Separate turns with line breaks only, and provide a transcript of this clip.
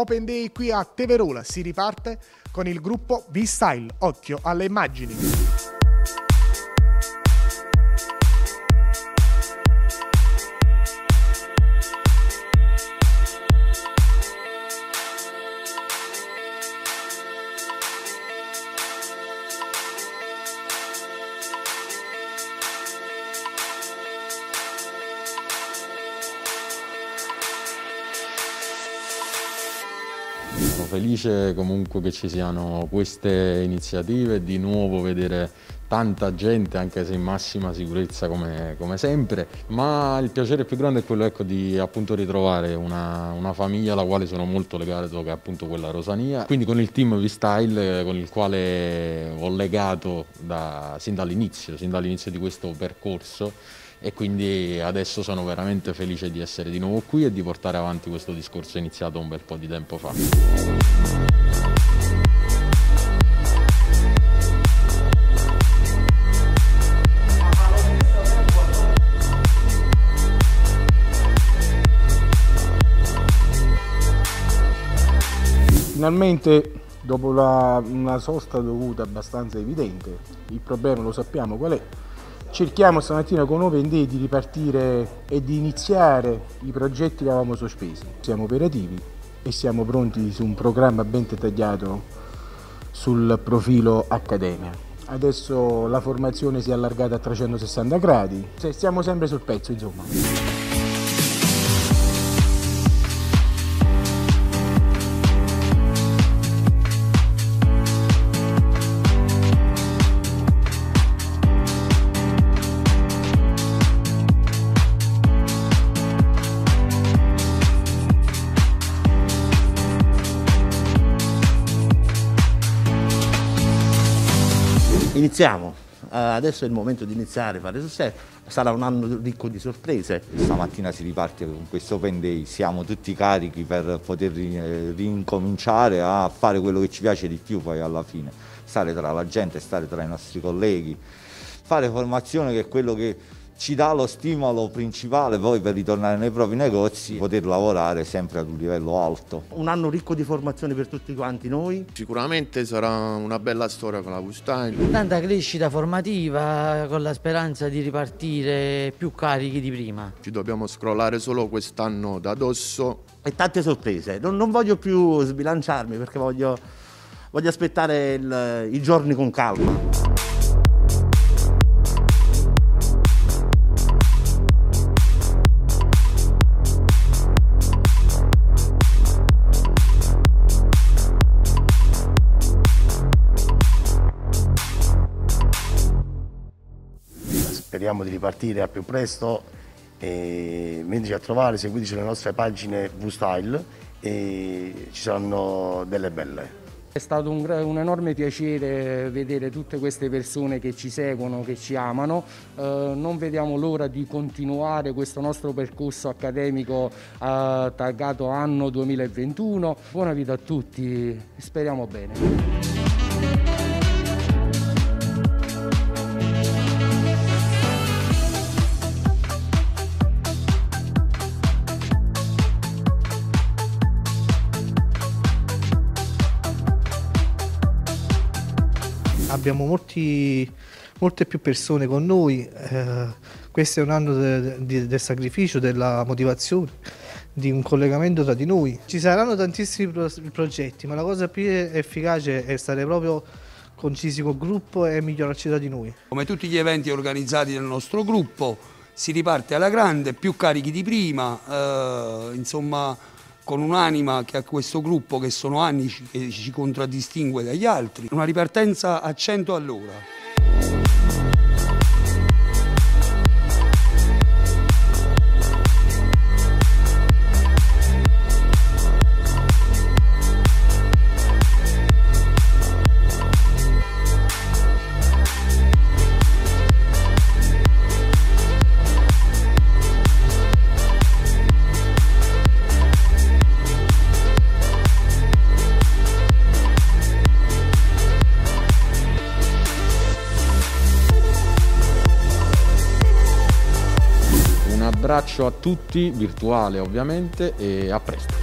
Open Day qui a Teverola. Si riparte con il gruppo V-Style. Occhio alle immagini.
Sono felice comunque che ci siano queste iniziative di nuovo vedere tanta gente, anche se in massima sicurezza come, come sempre, ma il piacere più grande è quello ecco, di appunto ritrovare una, una, famiglia alla quale sono molto legato, che è appunto quella Rosania, quindi con il team V-Style con il quale ho legato da, sin dall'inizio, sin dall'inizio di questo percorso e quindi adesso sono veramente felice di essere di nuovo qui e di portare avanti questo discorso iniziato un bel po' di tempo fa.
Finalmente dopo la, una sosta dovuta abbastanza evidente, il problema lo sappiamo qual è, Cerchiamo stamattina con Open Day di ripartire e di iniziare i progetti che avevamo sospesi. Siamo operativi e siamo pronti su un programma ben dettagliato sul profilo Accademia. Adesso la formazione si è allargata a 360 gradi, stiamo sempre sul pezzo insomma.
Iniziamo, uh, adesso è il momento di iniziare a fare sul serio, sarà un anno ricco di sorprese.
Stamattina si riparte con questo open day, siamo tutti carichi per poter rincominciare a fare quello che ci piace di più poi alla fine, stare tra la gente, stare tra i nostri colleghi, fare formazione che è quello che ci dà lo stimolo principale poi per ritornare nei propri negozi, poter lavorare sempre ad un livello alto.
Un anno ricco di formazione per tutti quanti noi.
Sicuramente sarà una bella storia con la V-Style.
Tanta crescita formativa con la speranza di ripartire più carichi di prima.
Ci dobbiamo scrollare solo quest'anno da dosso.
E tante sorprese. Non, non voglio più sbilanciarmi perché voglio, voglio aspettare il, i giorni con calma.
Speriamo di ripartire al più presto e veniteci a trovare, seguiteci sulle nostre pagine V-Style e ci saranno delle belle.
È stato un, un, enorme piacere vedere tutte queste persone che ci seguono, che ci amano. Eh, non vediamo l'ora di continuare questo nostro percorso accademico eh, targato anno 2021. Buona vita a tutti, speriamo bene.
Abbiamo molti, molte più persone con noi, eh, questo è un anno de, de, del sacrificio, della motivazione, di un collegamento tra di noi. Ci saranno tantissimi pro, progetti, ma la cosa più efficace è stare proprio concisi col gruppo e migliorarci tra di noi.
Come tutti gli eventi organizzati dal nostro gruppo, si riparte alla grande, più carichi di prima, eh, insomma con un'anima che ha questo gruppo che sono anni che ci contraddistingue dagli altri, una ripartenza a 100 all'ora.
Abbraccio a tutti, virtuale ovviamente, e a presto.